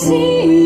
see.